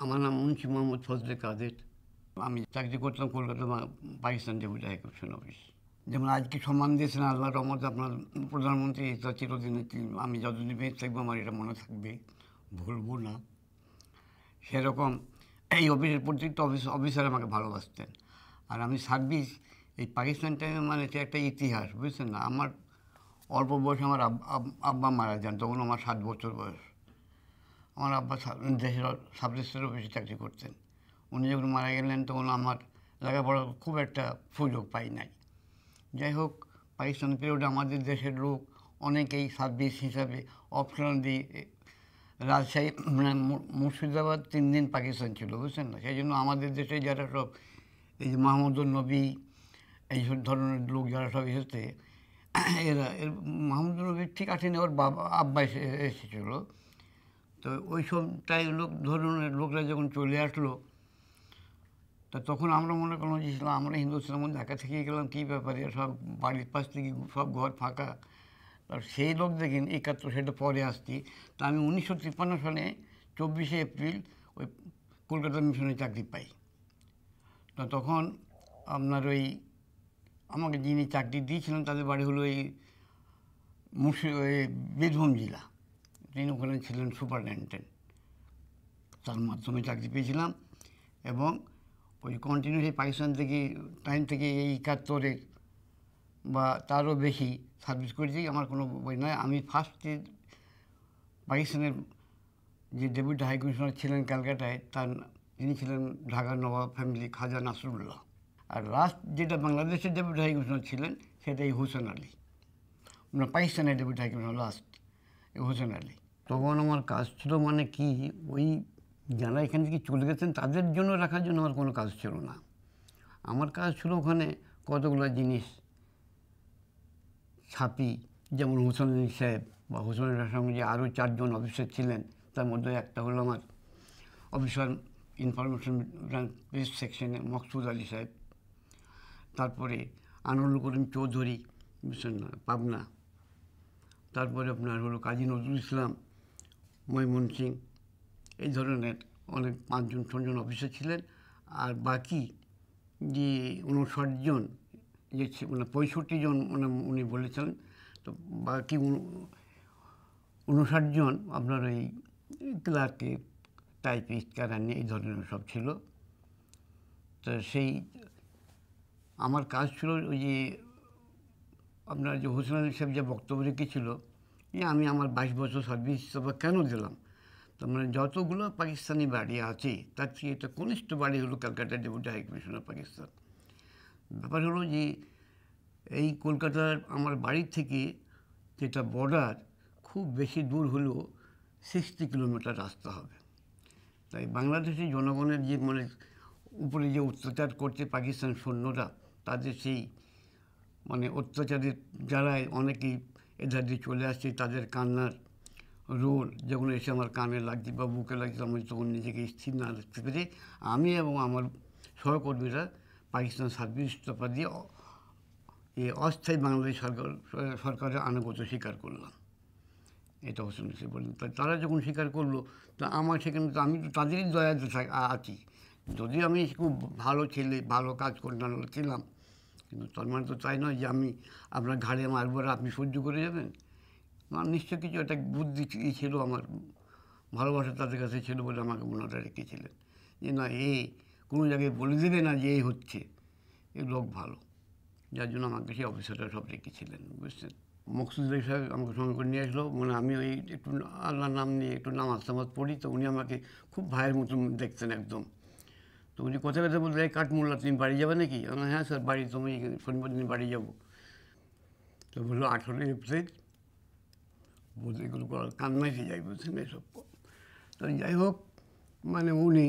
আমার নাম মুন্সি মোহাম্মদ ফজলে কাদের। আমি চাকরি করতাম Kolkata Pakistan deputy high commission office. যেমন আজকে সম্মান দিয়েছেন আল্লাহ রহমত আপনার প্রধানমন্ত্রী, এটা চিরদিনে আমি যতদিন বেঁচে থাকব আমার এটা মনে থাকবে, ভুলবো না। সেরকম এই অফিসের প্রত্যেকটা অফিস, অফিসার আমাকে ভালোবাসতেন। আর আমি সার্ভিস, এই পাকিস্তান টাইমে মানে এটা একটা ইতিহাস, বুঝছেন না? আমার অল্প বয়সে আমার আব- আব- আব্বা মারা যান, তখন আমার সাত বছর বয়স। আমার আব্বা দেশের সাব রেজিস্ট্রার অফিসে চাকরি করতেন। উনি যখন মারা গেলেন তখন আমার লেখাপড়ার খুব একটা সুযোগ পাই নাই। যাই হোক, পাকিস্তান পিরিয়ডে আমাদের দেশের লোক অনেকেই সার্ভিস হিসাবে অপশনাল দিয়ে রাজশাহী মানে মুর্শিদাবাদ তিন দিন পাকিস্তান ছিল, বুঝছেন না? সেই জন্য আমাদের দেশে যারা সব এই যে মাহমুদুল নবী এই সব ধরনের লোক যারা সব এসেছে, এরা, এর মাহমুদুল নবী ঠিক আসেনি ওর বাবা, আব্বা এসে, এসেছিল। তো ওই সব টাই লোক ধরনের লোকরা যখন চলে আসলো, তা তখন আমরা মনে করলাম যে, ইসলাম, আমরা হিন্দু ছিলাম একা থেকে গেলাম, কী ব্যাপারে সব বাড়ির পাশ থেকে, সব ঘর ফাঁকা? আর সেই লোক দেখেন, একাত্তর সেটা পরে আসছি। তা আমি উনিশশো তিপ্পান্ন সালে চব্বিশে এপ্রিল ওই কলকাতা মিশনে চাকরি পাই। তা তখন আপনার ওই আমাকে যিনি চাকরি দিয়েছিলেন, তাদের বাড়ি হলো এই মুর্শি ওই বীরভূম জেলা। তিনি ওখানে ছিলেন সুপারিনটেন্ডেন্ট। তার মাধ্যমে চাকরি পেয়েছিলাম এবং ওই কন্টিনিউ সেই পাকিস্তান থেকে টাইম থেকে এই একাত্তরের বা তারও বেশি সার্ভিস করেছি। আমার কোনো বই নয় আমি ফার্স্টে পাকিস্তানের যে ডেপুটি হাই কমিশনার ছিলেন ক্যালকাটায়, তার তিনি ছিলেন ঢাকার নবাব ফ্যামিলি খাজা নাসরুল্লাহ। আর লাস্ট যেটা বাংলাদেশের ডেপুটি হাই কমিশনার ছিলেন সেটা এই হোসেন আলী। মানে পাকিস্তানের deputy high commissioner last Ali. তখন আমার কাজ ছিল মানে কি, ওই যারা এখান থেকে চলে গেছেন তাদের জন্য রাখার জন্য আমার কোনো কাজ ছিল না। আমার কাজ ছিল ওখানে কতগুলো জিনিস ছাপি, যেমন হোসেন সাহেব বা হোসেন সঙ্গে যে আরও চারজন অফিসার ছিলেন, তার মধ্যে একটা হলো আমার অফিসার ইনফরমেশন প্রেস সেকশনে মকসুদ আলী সাহেব, তারপরে আনন্দ করিম চৌধুরী পাবনা তারপরে আপনার হলো কাজী নজরুল ইসলাম ময়মন সিং এই ধরনের অনেক পাঁচজন ছজন অফিসার ছিলেন। আর বাকি যে উনষাট জন, যে মানে পঁয়ষট্টি জন মানে উনি বলেছিলেন, তো বাকি উনষাট জন আপনার ওই ক্লার্কে, টাইপিস্ট কারানি এই ধরনের সব ছিল। তো সেই আমার কাজ ছিল ওই যে আপনার যে হোসেন সাহেব যে বক্তব্য রেখেছিল, যে আমি আমার বাইশ বছর সার্ভিস হিসাবে কেন দিলাম? তার মানে যতগুলো পাকিস্তানি বাড়ি আছে, তার থেকে একটা কনিষ্ঠ বাড়ি হলো Calcutta deputy high commissioner Pakistan. ব্যাপার হলো যে, এই কলকাতার আমার বাড়ির থেকে যেটা বর্ডার খুব বেশি দূর হলেও সিক্সটি কিলোমিটার রাস্তা হবে। তাই বাংলাদেশের জনগণের যে মানে উপরে যে অত্যাচার করছে পাকিস্তান সৈন্যরা, তাদের সেই মানে অত্যাচারের যারাই অনেকেই এধার দিয়ে চলে আসছে, তাদের কান্নার রোল যেগুলো এসে আমার কানে লাগছে বা বুকে লাগছে, আমি তখন নিজেকে স্থির না রাখতে পেরে আমি এবং আমার সহকর্মীরা পাকিস্তান সার্ভিস ইস্তফা দিয়ে এ অস্থায়ী বাংলাদেশ সরকার, সরকারের আনুগত স্বীকার করলাম। এটা হোসেন সে বললেন। তারা যখন স্বীকার করল, তা আমার সেখানে তো আমি তো তাদেরই দয়াতে থাক- আছি। যদিও আমি খুব ভালো ছেলে, ভালো কাজ করতাম ছিলাম কিন্তু তার মানে তো তাই নয় যে আমি আপনার ঘাড়ে মারবো আর আপনি সহ্য করে যাবেন? আমার নিশ্চয় কিছু একটা বুদ্ধি ছিল আমার, ভালোবাসা তাদের কাছে ছিল বলে আমাকে মনে রেখেছিলেন। যে না, এ কোনো জায়গায় বলে দেবে না যে এই হচ্ছে। এ লোক ভালো। যার জন্য আমাকে সেই অফিসাররা সব রেখেছিলেন, বুঝছেন? মকসুদ সাহেব আমাকে সঙ্গে করে নিয়ে আসলো। মানে আমি ওই একটু আল্লাহর নাম নিয়ে একটু নামাজ টামাজ পড়ি, তো উনি আমাকে খুব ভাইয়ের মতন দেখতেন একদম। তো উনি কথা কথা বলতে এই কাঠমোল্লা, তুমি বাড়ি যাবে নাকি? হ্যাঁ স্যার, বাড়ি, তুমি শনিবার দিন বাড়ি যাব। তো বলল, আঠেরোই এপ্রিল? বলতে এগুলো কান্নাইতে যাই, বুঝছেন এসব তো যাই হোক মানে উনি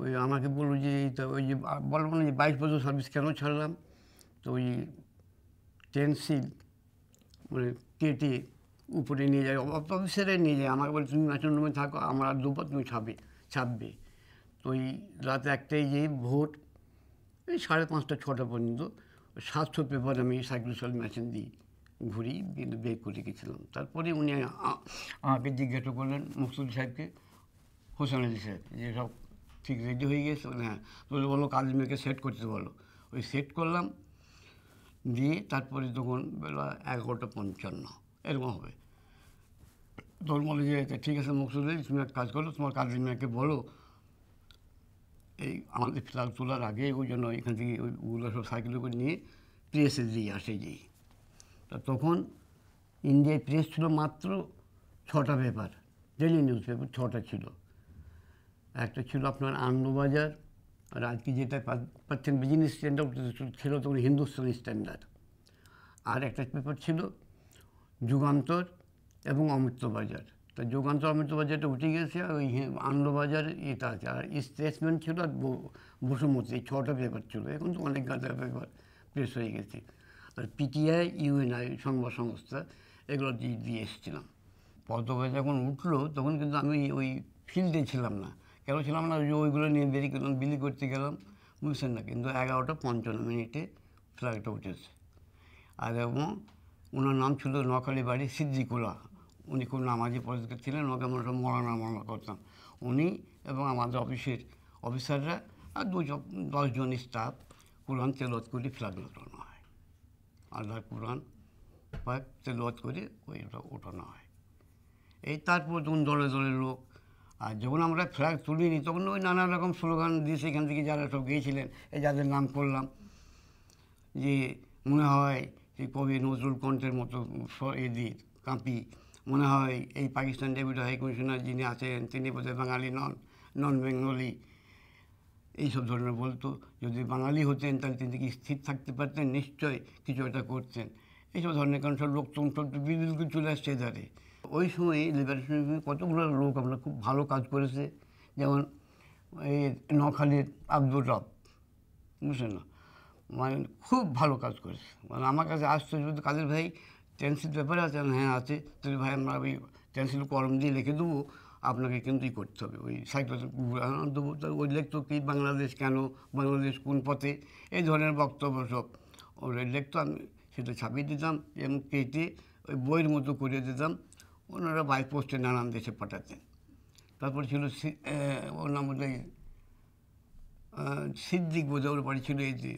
ওই আমাকে বলল যে এইটা ওই যে বলব না যে, বাইশ বছর সার্ভিস কেন ছাড়লাম? তো ওই টেন সিল মানে কেটে উপরে নিয়ে যায়, অফিসারে নিয়ে যায়। আমাকে বলে, তুমি ম্যাচন রুমে থাকো, আমার আর দুবার তুমি ছাপবে ছাপবে। তো ওই রাত একটাই যে ভোট এই সাড়ে পাঁচটা ছটা পর্যন্ত সাতশো পেপার আমি সাইক্লোসাল মেশিন দিই ঘুরি কিন্তু বের করে গেছিলাম তারপরে উনি আমাকে জিজ্ঞাসা করলেন মকসুদ সাহেবকে হোসেন আলী সাহেব যে সব ঠিক রেডি হয়ে গেছে? হ্যাঁ। বলে বলো কাজী মেয়েকে সেট করতে বলো। ওই সেট করলাম দিয়ে তারপরে তখন বেলা এগারোটা পঞ্চান্ন এরকম হবে। তোর বলে যে "আচ্ছা, ঠিক আছে মকসুদ তুমি এক কাজ করো তোমার কাজী মেয়েকে বলো। এই আমাদের ফ্ল্যাগ তোলার আগে ওই জন্য এখান থেকে ওই ওগুলো সব সাইকেলে করে নিয়ে প্রেসে দিয়ে আসে যেই তা তখন ইন্ডিয়ায় প্রেস ছিল মাত্র ছটা পেপার ডেলি নিউজ পেপার ছটা ছিল। একটা ছিল আপনার আনন্দবাজার আর আজকে যেটা পাচ্ছেন বিজনেস স্ট্যান্ডার্ড ছিল তখন হিন্দুস্তান স্ট্যান্ডার্ড আর একটা পেপার ছিল যুগান্তর এবং অমৃতবাজার। তা যুগান্তর অমৃতবাজারটা উঠে গেছে ওই আনন্দবাজার এটা আছে। আর স্টেটসম্যান ছিল আর বসুমতী, এই ছটা পেপার ছিল। এখন তো অনেক গাদা পেপার প্রেস হয়ে গেছে। আর পিটিআই ইউএনআই সংবাদ সংস্থা, এগুলো দিয়ে দিয়ে এসেছিলাম। পতাকা যখন উঠল, তখন কিন্তু আমি ওই ফিল্ডে ছিলাম না। কেন ছিলাম না? ওইগুলো নিয়ে বেরিয়ে গেলাম, বিলি করতে গেলাম, বুঝছেন না? কিন্তু এগারোটা পঞ্চান্ন মিনিটে ফ্ল্যাগটা উঠেছে। আর এবং ওনার নাম ছিল নোয়াখালী বাড়ি সিদ্দিকুলা। উনি খুব নামাজি পরিষ্কার ছিলেন ওকে আমরা সব মরানা মরানা করতাম। উনি এবং আমাদের অফিসের অফিসাররা আর দুজন, দশজন স্টাফ কোরআন তেলত করে ফ্ল্যাগ লাগানো হয়। আল্লাহর কোরআন পাক তেলত করে ওইটা ওঠানো হয়। এই তারপর তখন দলে দলে লোক, আর যখন আমরা ফ্ল্যাগ তুলিনি, তখন ওই নানা রকম স্লোগান দিয়ে সেখান থেকে যারা সব গিয়েছিলেন, এই যাদের নাম করলাম, যে মনে হয় যে কবি নজরুল কণ্ঠের মতো এ কাঁপি মনে হয় এই পাকিস্তান ডেপুটি হাই কমিশনার যিনি আছেন, তিনি বোধহয় বাঙালি নন নন বেঙ্গলি। এইসব ধরনের বলতো, যদি বাঙালি হতেন তাহলে তিনি কি স্থির থাকতে পারতেন? নিশ্চয় কিছু একটা করতেন। এইসব ধরনের কারণ সব লোক তন্ত্র বিদ্যুৎ চলে আসছে এধারে। ওই সময় লিবারেশন কতগুলো লোক আমরা খুব ভালো কাজ করেছে, যেমন এই নখালির আব্দুর রব, বুঝলেন না? মানে খুব ভালো কাজ করেছে। মানে আমার কাছে আসতো যদি কাদের ভাই? টেন্সিল পেপার আছে হ্যাঁ আছে তাহলে ভাই আমরা ওই টেন্সিল কলম দিয়ে লিখে দেবো আপনাকে কিন্তু ই করতে হবে ওই সাইকেল দেবো ওই লিখতো কি বাংলাদেশ কেন বাংলাদেশ কোন পথে এই ধরনের বক্তব্য সব ওরা লিখতো আমি সেটা ছাপিয়ে দিতাম এবং কেটে ওই বইয়ের মতো করে দিতাম ওনারা বাই পোস্টে নানান দেশে পাঠাতেন তারপর ছিল ওর নাম হয় আহ, সিদ্দিক বোঝা ওর বাড়ি ছিল এই যে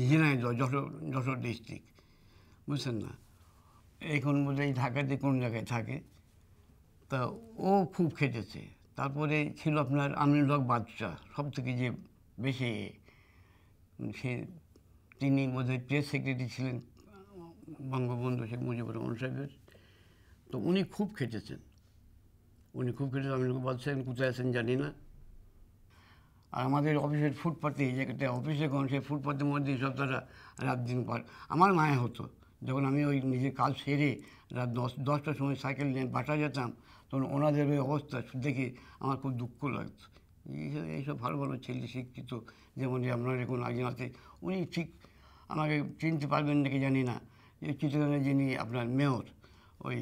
ঝিনাইদহ যশোর যশোর ডিস্ট্রিক্ট বুঝছেন না? এখন বোধ হয় ঢাকাতে কোন জায়গায় থাকে। তা ও খুব খেটেছে। তারপরে ছিল আপনার আমিনুল হক বাদশাহ। সব থেকে যে বেশি সে তিনি বোধহয় প্রেস সেক্রেটারি ছিলেন, বঙ্গবন্ধু শেখ মুজিবুর রহমান সাহেবের। তো উনি খুব খেটেছেন। উনি খুব খেটেছেন। আমিনুল হক বাদশাহ কোথায় আছেন জানি না। আর আমাদের অফিসের ফুটপাতে, এই জায়গাটা অফিসে কোন সেই ফুটপাতের মধ্যে সব তারা রাত দিন পার আমার মায়া হতো। যখন আমি ওই নিজের কাজ সেরে রাত দশ, দশটার সময় সাইকেল নিয়ে বাটা যেতাম, তখন ওনাদের ওই অবস্থা দেখে আমার খুব দুঃখ লাগতো এইসব এইসব ভালো ভালো ছেলে শিক্ষিত, যেমন যে আপনার এখন একজন আছে, উনি ঠিক আমাকে চিনতে পারবেন নাকি জানি না। যে চিত্রগানের যিনি আপনার মেয়র, ওই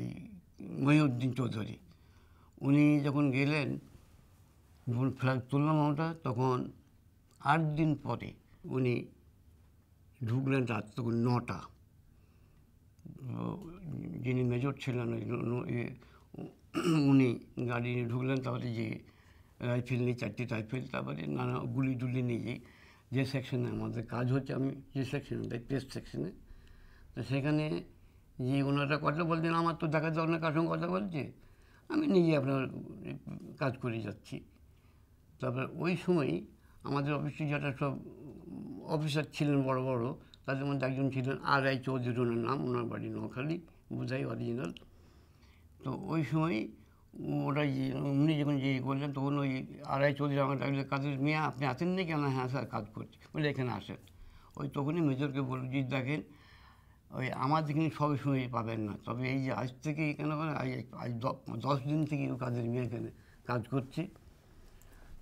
মহিউদ্দিন চৌধুরী, উনি যখন গেলেন যখন ফ্ল্যাগ তুললাম আমরা, তখন আট দিন পরে উনি ঢুকলেন রাত তখন নটা। যিনি মেজর ছিলেন উনি গাড়ি নিয়ে ঢুকলেন, তারপরে যে রাইফেল নিয়ে, চারটি রাইফেল, তারপরে নানা গুলি টুলি নিয়ে যে সেকশনে আমাদের কাজ হচ্ছে, আমি যে সেকশনে, তাই প্রেস সেকশনে তো সেখানে যে ওনারা কথা বলছেন আমার তো দেখা অনেক কার সঙ্গে কথা বলছে, আমি নিজে আপনার কাজ করে যাচ্ছি। তারপর ওই সময় আমাদের অফিসে যারা সব অফিসার ছিলেন, বড় বড় তাদের মধ্যে একজন ছিলেন আর আই চৌধুরী ওনার নাম, ওনার বাড়ি নোয়াখালী, বোঝাই অরিজিনাল। তো ওই সময় ওরা উনি যখন যে করলেন, তখন ওই আর আই চৌধুরী আমার ডাকলে কাজের মেয়ে, আপনি আসেন নি কেন? হ্যাঁ স্যার, কাজ করছি। বলে এখানে আসেন। ওই তখনই মেজরকে বলল যে দেখেন, ওই আমাদের এখানে সব সময় পাবেন না। তবে এই যে আজ থেকে কেন আজ দশ দিন থেকে ও কাদের মেয়ে এখানে কাজ করছে।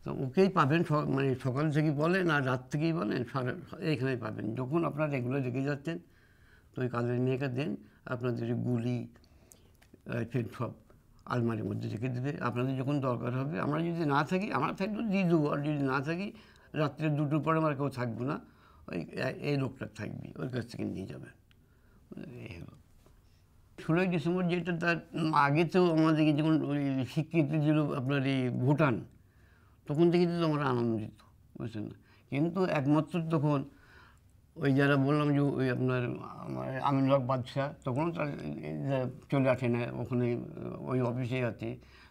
তো ওকেই পাবেন মানে সকাল থেকে বলেন আর রাত থেকেই বলেন সারা এইখানেই পাবেন। যখন আপনারা এগুলো রেখে যাচ্ছেন, তো ওই কাজের মেয়েকে দেন, আপনাদের গুলি রাইফেল সব আলমারির মধ্যে রেখে দেবে। আপনাদের যখন দরকার হবে, আমরা যদি না থাকি, আমরা থাকলে দিয়ে দেবো। আর যদি না থাকি, রাত্রে দুটোর পরে আমার কেউ থাকব না। ওই এই লোকটা থাকবি, ওর কাছ থেকে নিয়ে যাবেন। ষোলোই ডিসেম্বর যেটা তার আগে তো আমাদেরকে যখন ওই স্বীকৃতি দিল আপনার এই ভুটান তখন থেকে তো আমরা আনন্দিত, বুঝছেন না? কিন্তু একমাত্র তখন ওই যারা বললাম যে ওই আপনার, আমার আমিনুল হক বাদশাহ, তখনও তার চলে আসে না, ওখানে ওই অফিসে আছে।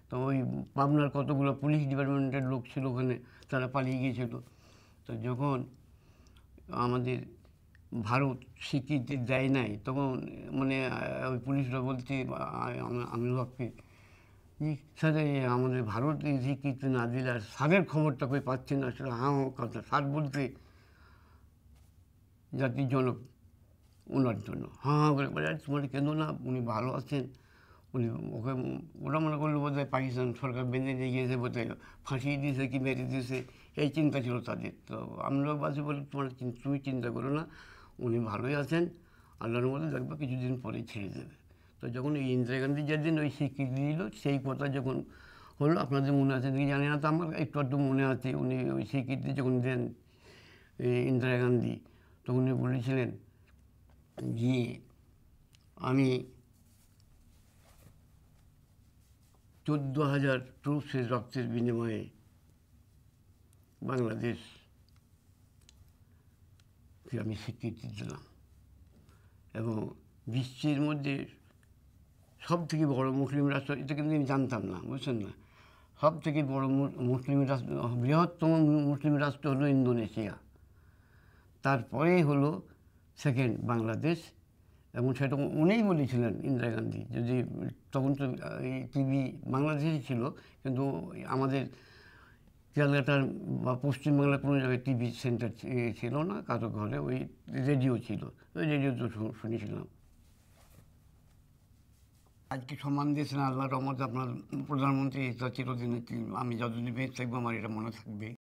তো ওই পাবনার কতগুলো পুলিশ ডিপার্টমেন্টের লোক ছিল ওখানে, তারা পালিয়ে গিয়েছিল। তো যখন আমাদের ভারত স্বীকৃতি দেয় নাই, তখন মানে ওই পুলিশরা বলছে আমিনুল হককে এই আমাদের ভারতে এই স্বীকৃতি না দিলে আর স্যারের খবরটা কই পাচ্ছে না, সেটা হাঁ কথা। স্যার বলতে জাতির জনক ওনার জন্য। হাঁ হাঁ করে বলে, তোমার কেন না? উনি ভালো আছেন। উনি ওকে, ওরা মনে করল বোধ হয় পাকিস্তান সরকার বেঁধে নিয়ে গিয়েছে বোধ হয় ফাঁসিয়ে দিয়েছে কি মেরে দিয়েছে, এই চিন্তা ছিল তাদের। তো আমরা বাসে বলি, তোমার তুমি চিন্তা করো না, উনি ভালোই আছেন, আল্লাহর মধ্যে দেখব কিছুদিন পরে ছেড়ে দেবে। তো যখন এই ইন্দিরা গান্ধী যেদিন ওই স্বীকৃতি দিল, সেই কথা যখন হলো, আপনাদের মনে আছে নাকি? জানি না, তো আমার একটু একটু মনে আছে। উনি ওই স্বীকৃতি যখন দেন ইন্দিরা গান্ধী, তখন উনি বলেছিলেন যে, আমি চোদ্দ হাজার ট্রুপসের রক্তের বিনিময়ে বাংলাদেশ আমি স্বীকৃতি দিলাম। এবং বিশ্বের মধ্যে সব থেকে বড় মুসলিম রাষ্ট্র, এটা কিন্তু আমি জানতাম না, বুঝছেন না? সব থেকে বড় মুসলিম রাষ্ট্র, বৃহত্তম মুসলিম রাষ্ট্র হলো ইন্দোনেশিয়া। তারপরে হলো সেকেন্ড বাংলাদেশ, এবং সেটা উনিই বলেছিলেন ইন্দিরা গান্ধী, যদি তখন তো এই টিভি বাংলাদেশে ছিল, কিন্তু আমাদের ক্যালকাটার বা পশ্চিমবাংলার কোনো জায়গায় টিভি সেন্টার ছিল না, কারও ঘরে, ওই রেডিও ছিল, ওই রেডিও তো শুনেছিলাম। আজকে সম্মান দিয়েছেন আল্লাহ, রহমত আপনার প্রধানমন্ত্রী চিরদিন আমি যতদিন বেঁচে থাকব আমার এটা মনে থাকবে।